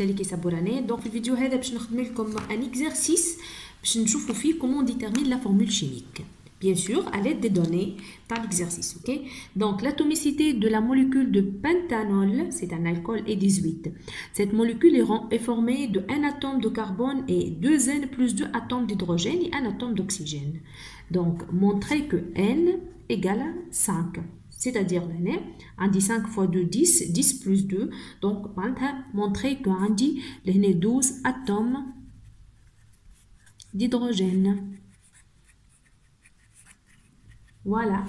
تالي كيصبراني دونك في الفيديو هذا باش نخدم لكم ان اكزرسيس باش نشوفوا فيه كومون ديتيرمين لا فورمule chimique bien sûr à l'aide des données par l'exercice ok donc l'atomicité de la molécule de pentanol c'est un alcool et 18 cette molécule est, est formée de un atome de carbone et deux N plus deux atomes d'hydrogène et un atome d'oxygène donc montrer que N égale 5 c'est-à-dire l'année on dit 5 fois 2 10 10 plus 2 donc montrer que on dit 12 atomes d'hydrogène voilà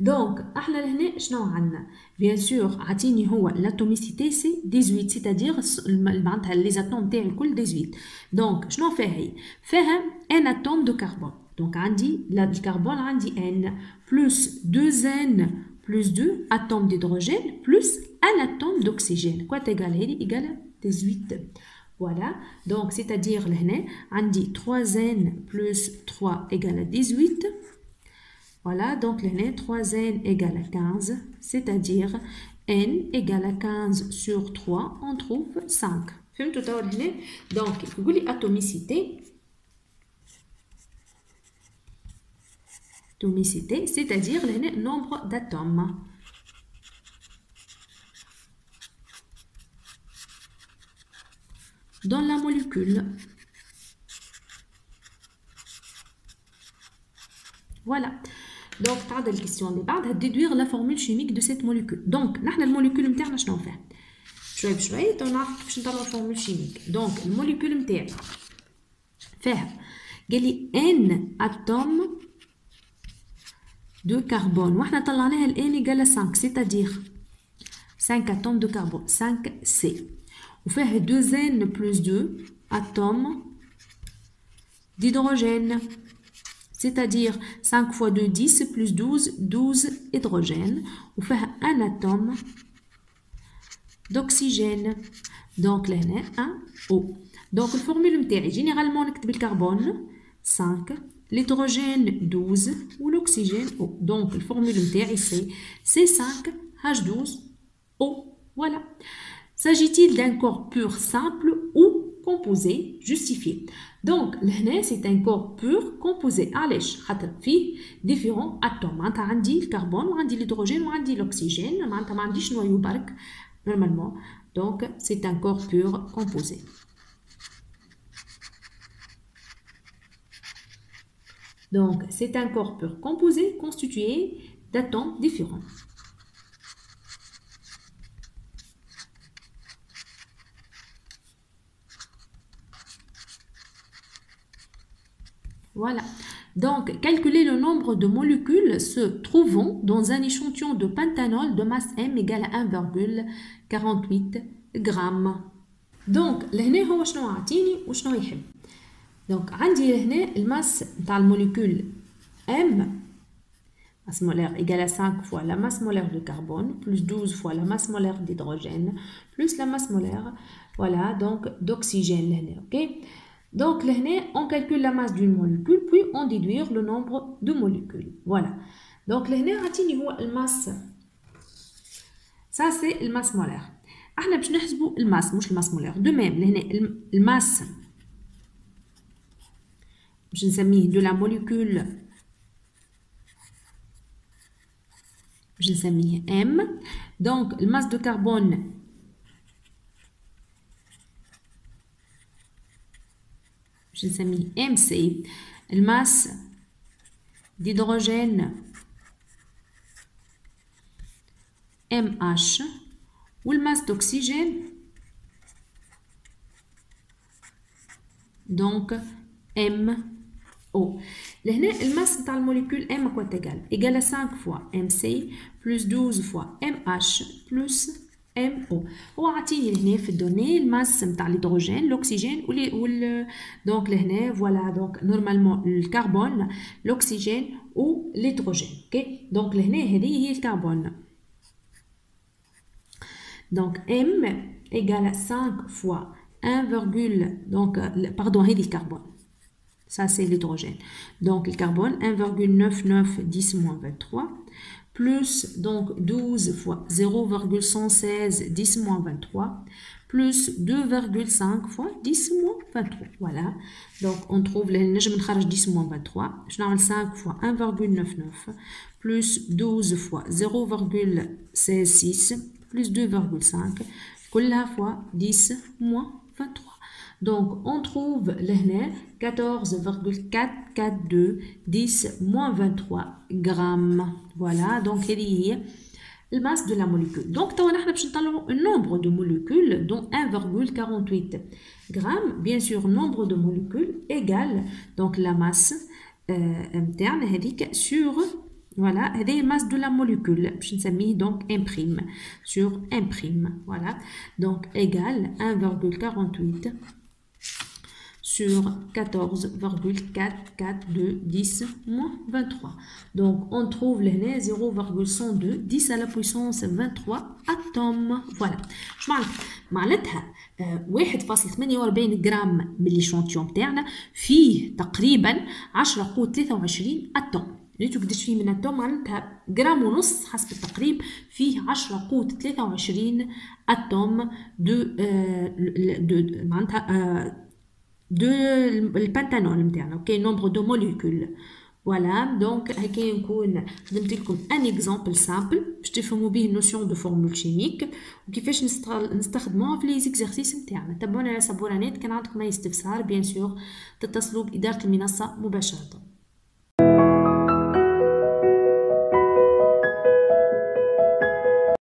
donc احنا لهنا شنو عندنا bien sûr عطيني هو l'atomicité c'est 18 c'est-à-dire معناتها les atomes تاعي الكل 18 donc شنو فيها هي فيها un atome de carbone donc عندي الكربون عندي n plus 2n plus 2 atomes d'hydrogène plus un atome d'oxygène. Quoi égale égale 18. Voilà, donc c'est-à-dire on dit 3n plus 3 égale 18. Voilà, donc là, 3n égale 15, c'est-à-dire n égale 15 sur 3, on trouve 5. Donc, atomicité, atomicité, c'est-à-dire le nombre d'atomes. Dans la molécule. Voilà. Donc, la question de base, déduire la formule chimique de cette molécule. Donc, la molécule interne, je fait. شوي بشوي نعرف باش نطلع الفورمول شيميك دونك الموليكول نتاعي فيها قال لي ان اتوم de carbone. 5, c'est-à-dire 5 atomes de carbone, 5C. On fait 2N plus 2 atomes d'hydrogène, c'est-à-dire 5 fois 2, 10 plus 12, 12 hydrogènes. On fait un atome d'oxygène. Donc, là, un O. Donc, la formule, est généralement, on le carbone. 5 l'hydrogène 12 ou l'oxygène O. Donc, la formule nta'i c'est C5H12O. Voilà. S'agit-il d'un corps pur simple ou composé justifié Donc, là, c'est un corps pur composé. علاش خاطر فيه différents atomes. معناتها عندي الكربون وعندي l'hydrogène وعندي l'oxygène. معناتها ما عنديش نويو برك normalement. Donc, c'est un corps pur composé. Donc, c'est un corps pur composé constitué d'atomes différents. Voilà. Donc, calculer le nombre de molécules se trouvant dans un échantillon de pentanol de masse M égale à 1,48 g. Donc, لهنا هو شنو عطيني وشنو يحب دونك عندي هنا الماس نتاع الموليكول M masse molaire égale à 5 fois la masse molaire de carbone plus 12 fois la masse molaire d'hydrogène plus la masse molaire voilà donc d'oxygène là ok donc là on calcule la masse d'une molécule puis on déduire le nombre de molécules voilà donc là عطيني هو الماس ça c'est الماس molaire احنا باش نحسبوا الماس مش الماس مولير دو ميم لهنا الماس باش نسميه دو لا موليكول باش نسميه ام دونك الماس دو كربون باش نسميه ام سي الماس d'hydrogène MH والماس d'oxygène donc MO لهنا الماس نتاع الموليكول M quoi égal égal à 5 fois MC plus 12 fois MH plus MO هو عطيني لهنا في الدوني الماس نتاع الهيدروجين الاكسجين وال دونك لهنا فوالا دونك نورمالمون الكربون الاكسجين و الهيدروجين اوكي دونك لهنا هذه هي الكربون Donc M égale à 5 fois 1, donc, pardon, le carbone. Ça, c'est l'hydrogène. Donc, le carbone, 1,9910 moins 23, plus donc 12 fois 0,116 10 moins 23 plus 2,5 fois 10 moins 23 voilà donc on trouve les نجم نخرج 10 moins 23 je نعمل 5 fois 1,99 plus 12 fois 0,66 plus 2,5 كلها fois 10 moins 23 donc, on trouve le 14,442 10 moins 23 grammes. Voilà, donc y a la masse de la molécule. Donc, on a un nombre de molécules, dont 1,48 grammes. Bien sûr, nombre de molécules égale donc la masse euh, interne sur voilà, la masse de la molécule. Je mis donc imprime sur imprime. Voilà, donc égale 1,48 sur 14,442 10 moins 23. Donc, on trouve les 0,102 10 à la puissance 23 atomes. Voilà. Je معناتها 1.48 جرام من ليشونتيون تاعنا فيه تقريبا 10 قوة 23 اتوم ريتو قداش فيه من اتوم معناتها جرام ونص حسب التقريب فيه 10 قوة 23 اتوم دو, دو معناتها de البانتانول نتاعنا أوكي نومبر دو موليكول فوالا دونك هكا نكون خدمت لكم ان اكزامبل سامبل باش تفهموا به النوسيون دو فورمول شيميك وكيفاش نستخدموها في لي زيكزارسيس نتاعنا تابعونا على سبورانيت كان عندكم اي استفسار بيان سور تتصلوا باداره المنصه مباشره